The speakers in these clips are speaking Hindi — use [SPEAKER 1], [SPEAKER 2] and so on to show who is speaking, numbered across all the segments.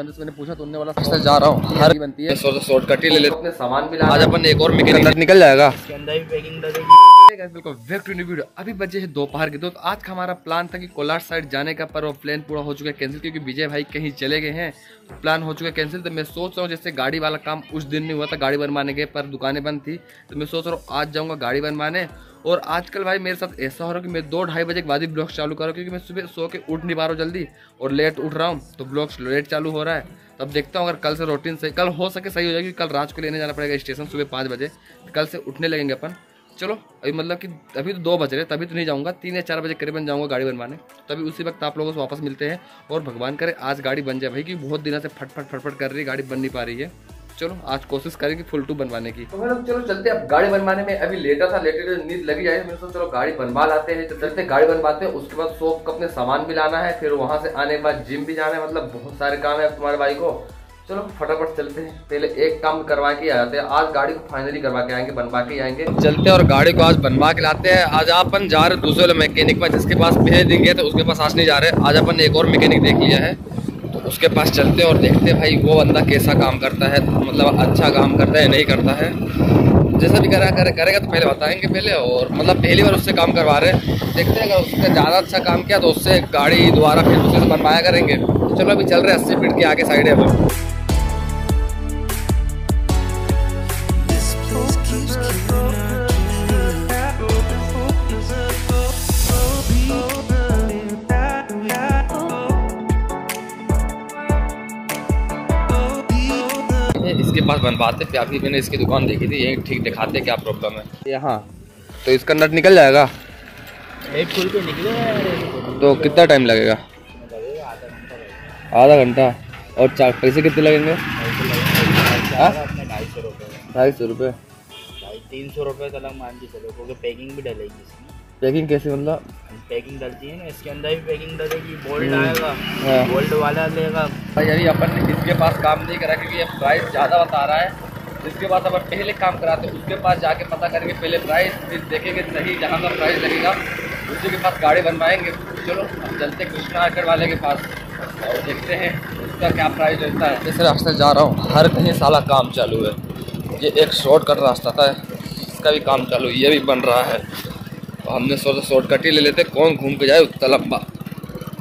[SPEAKER 1] बंदे से मैंने पूछा तो वाला रास्ता जा रहा हूँ। हर बनती है। शॉर्टकट ही ले लेते। अपने सामान भी आज अपन एक और मैकेनिक निकल जाएगा।
[SPEAKER 2] इसके अंदर भी पैकिंग
[SPEAKER 1] बिल्कुल बैक टू वीडियो अभी बजे है दोपहर के दो तो आज का हमारा प्लान था कि कोलार साइड जाने का पर वो प्लान पूरा हो चुका है कैंसिल क्योंकि विजय भाई कहीं चले गए हैं। तो प्लान हो चुका है कैंसिल तो मैं सोच रहा हूँ जैसे गाड़ी वाला काम उस दिन नहीं हुआ था गाड़ी बनवाने के पर दुकानें बंद थी। तो मैं सोच रहा हूँ आज जाऊँगा गाड़ी बनवाने। और आजकल भाई मेरे साथ ऐसा हो रहा है कि मैं दो ढाई बजे के बाद ही ब्लॉग चालू कर रहा हूँ क्योंकि मैं सुबह सो के उठ नहीं पा रहा हूँ जल्दी और लेट उठ रहा हूँ तो ब्लॉग लेट चालू हो रहा है। तब देखता हूँ अगर कल से रूटीन से कल हो सके सही हो जाएगी, कल रात को लेने जाना पड़ेगा स्टेशन सुबह पाँच बजे तो कल से उठने लगेंगे अपन। चलो, अभी मतलब कि अभी तो दो बज रहे, तभी तो नहीं जाऊँगा, तीन या चार बजे करीबन जाऊँगा गाड़ी बनवाने। तभी उसी वक्त आप लोगों से वापस मिलते हैं और भगवान करे आज गाड़ी बन जाए भाई, कि बहुत दिनों से फटफट फटफट कर रही है, गाड़ी बन नहीं पा रही है। चलो आज कोशिश करेंगे फुल टू बनवाने की। तो मैडम चलो चलते अब गाड़ी बनवाने में अभी लेटा था लेटे नींद लगी जाए मैंने सोचा चलो गाड़ी बनवा लाते हैं। तो चलते गाड़ी बनवाते हैं उसके बाद शॉप का अपने सामान भी लाना है फिर वहाँ से आने के बाद जिम भी जाना है। मतलब बहुत सारे काम है तुम्हारे भाई को। चलो फटाफट चलते हैं। पहले एक काम करवा के आते हैं। आज गाड़ी को फाइनली करवा के आएँगे बनवा के आएँगे। चलते हैं और गाड़ी को आज बनवा के लाते हैं। आज अपन जा रहे दूसरे मैकेनिक पास जिसके पास भेज देंगे तो उसके पास आज नहीं जा रहे। आज अपन एक और मैकेनिक देख लिया है। उसके पास चलते हैं और देखते भाई वो बंदा कैसा काम करता है मतलब अच्छा काम करता है नहीं करता है। जैसा भी करा करे, करेगा तो पहले बताएँगे पहले और मतलब पहली बार उससे काम करवा रहे हैं। देखते हैं अगर उसने ज़्यादा अच्छा काम किया तो उससे गाड़ी दोबारा फिर दूसरे से बनवाया करेंगे। तो चलो अभी चल रहे अस्सी फीट के आगे साइड है वो। इसके पास बनवाते पे अभी मैंने इसकी दुकान देखी थी यही ठीक दिखाते क्या प्रॉब्लम है। यहाँ तो इसका नट निकल जाएगा? तो कितना टाइम लगेगा? आधा घंटा। और चार पैसे कितने लगेंगे? हाँ?
[SPEAKER 2] ढाई सौ रुपये तीन सौ रुपये तक लग मान के चलो क्योंकि पैकिंग भी डलेगी इसमें।
[SPEAKER 1] पैकिंग कैसे मतलब
[SPEAKER 2] पैकिंग डलती है ना इसके अंदर भी पैकिंग डलेगी बोल्ट आएगा
[SPEAKER 1] हाँ।
[SPEAKER 2] बोल्ट वाला लेगा
[SPEAKER 1] भाई अभी अपन ने इसके पास काम नहीं करा क्योंकि ये प्राइस ज़्यादा बता रहा है। जिसके पास अपन पहले काम कराते हैं उसके पास जाके पता करेंगे पहले प्राइस फिर देखेंगे सही जहाँ का प्राइस लगेगा। उसी के पास गाड़ी बनवाएँगे। चलो अब चलते कृष्णा आर्केड वाले के पास और देखते हैं उसका क्या प्राइस रहता है। जैसे रास्ते जा रहा हूँ। हर कहीं साला काम चालू है। ये एक शॉर्टकट रास्ता था इसका भी काम चालू ये भी बन रहा है। तो हमने सोचा शॉर्टकट ही ले लेते, कौन घूम के जाए उतना लंबा।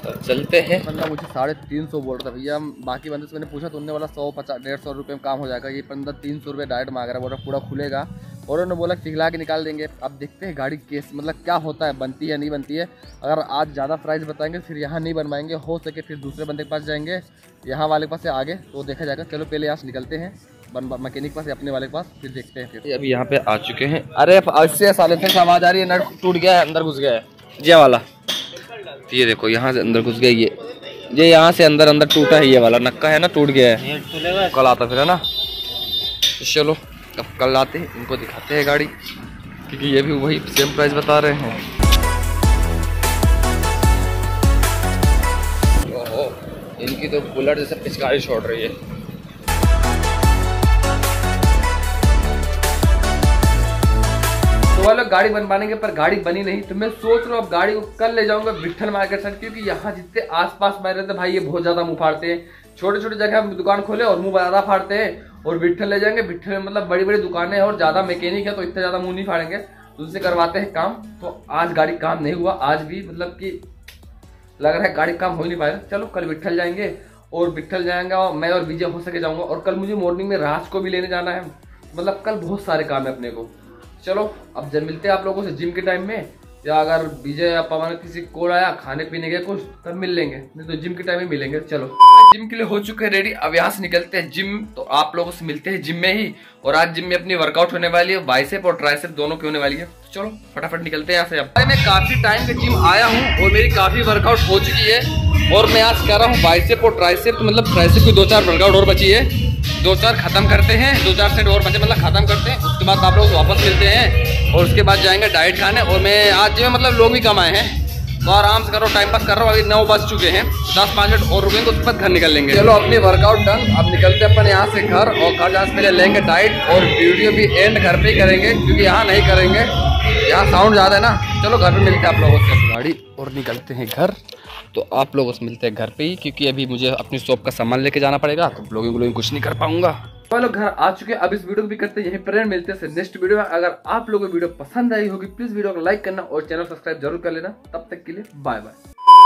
[SPEAKER 1] तो चलते हैं। बंदा मुझे साढ़े तीन सौ बोल रहा था भैया, बाकी बंदे से मैंने पूछा तो उन्होंने वाला सौ पचास, डेढ़ सौ रुपये में काम हो जाएगा। ये बंदा तीन सौ रुपये डायरेक्ट मांग रहा है, बोल रहा पूरा खुलेगा। और उन्होंने बोला पिघला के निकाल देंगे। अब देखते हैं गाड़ी केस मतलब क्या होता है, बनती है नहीं बनती है। अगर आज ज़्यादा प्राइस बताएँगे, फिर यहाँ नहीं बनवाएँगे। हो सके फिर दूसरे बंदे के पास जाएँगे, यहाँ वाले पास से आगे तो देखा जाएगा। चलो पहले यहाँ से निकलते हैं। मैकेनिक पास अपने वाले के पास फिर देखते हैं फिर। अभी यहाँ पे आ चुके हैं। अरे ऐसे साले से आवाज़ आ रही है नट टूट गया है अंदर घुस गया है। ये वाला। ये देखो यहाँ से अंदर घुस गया ये। ये यहाँ से अंदर अंदर टूटा है ये वाला। नक्का है ना टूट गया है। कल आता फिर है ना? तो चलो अब कल आते हैं इनको दिखाते हैं गाड़ी। क्योंकि ये भी वही सेम प्राइस बता रहे हैं। इनकी तो बुलेट जैसे पिचकारी छोड़ रही है। तो लोग गाड़ी बनवाने के, पर गाड़ी बनी नहीं। तो मैं सोच रहा हूँ, अब गाड़ी को कल ले जाऊँगा विठल मार्केट साइड क्योंकि यहाँ जितने आसपास में रहते भाई, ये बहुत ज़्यादा मुँह फाड़ते हैं। छोटे छोटे जगह दुकान खोले और मुँह ज़्यादा फाड़ते हैं और विठल ले जाएँगे। विठल में मतलब बड़ी बड़ी दुकानें और ज़्यादा मैकेनिक है तो इतना ज़्यादा मुँह नहीं फाड़ेंगे। तो उनसे करवाते हैं काम। तो आज गाड़ी काम नहीं हुआ, आज भी मतलब कि लग रहा है गाड़ी काम हो ही नहीं पाएगा चलो, कल विठल जाएँगे और विठल जाएँगे और मैं और विजय हो सके जाऊँगा। और कल मुझे मॉर्निंग में राज को भी लेने जाना है। मतलब कल बहुत सारे काम है अपने को। चलो, अब जब मिलते हैं आप लोगों से जिम के टाइम में, या अगर विजय या पवन किसी कोड आया, खाने पीने के कुछ, तब मिल लेंगे। नहीं तो जिम के टाइम में मिलेंगे। चलो। जिम के लिए हो चुके हैं रेडी अब यहाँ से निकलते हैं जिम तो आप लोगों से मिलते हैं जिम में ही, और आज जिम में अपनी वर्कआउट होने वाली है बाइसेप और ट्राइसेप दोनों की होने वाली है। चलो, फटाफट निकलते हैं यहाँ से अब। मैं काफ़ी टाइम के जिम आया हूँ, और मेरी काफ़ी वर्कआउट हो चुकी है, और मैं आज कर रहा हूँ बाइसेप और ट्राइसेप मतलब ट्राइसेप की दो चार वर्कआउट और बची है। दो चार खत्म करते हैं, दो चार सेट और बचे मतलब खत्म करते हैं, उसके बाद आप लोग वापस मिलते हैं और उसके बाद जाएँगे डाइट खाने। और मैं आज में मतलब लोग भी कम आए हैं तो आराम से करो टाइम पास कर रहा हूँ, अभी नौ बज चुके हैं, दस पाँच मिनट और रुकेंगे, उसके बाद घर निकल लेंगे। चलो, अपनी वर्कआउट डन अब निकलते हैं अपन यहाँ से घर और घर जाने से पहले लेंगे डाइट और वीडियो भी एंड घर पे ही करेंगे, क्योंकि यहाँ नहीं करेंगे। यहाँ साउंड ज़्यादा है ना? चलो घर पे मिलते हैं आप लोगों से। गाड़ी और निकलते हैं घर। तो आप लोगों से मिलते हैं घर पे ही क्योंकि अभी मुझे अपनी शॉप का सामान लेके जाना पड़ेगा। तो ब्लॉगिंग व्लॉगिंग कुछ नहीं कर पाऊँगा। चलो लोग घर आ चुके हैं। अब इस वीडियो को भी करते हैं। यही प्रेरण मिलते हैं नेक्स्ट वीडियो में। अगर आप लोगों को वीडियो पसंद आई होगी प्लीज़ वीडियो को लाइक करना और चैनल सब्सक्राइब ज़रूर कर लेना। तब तक के लिए बाय बाय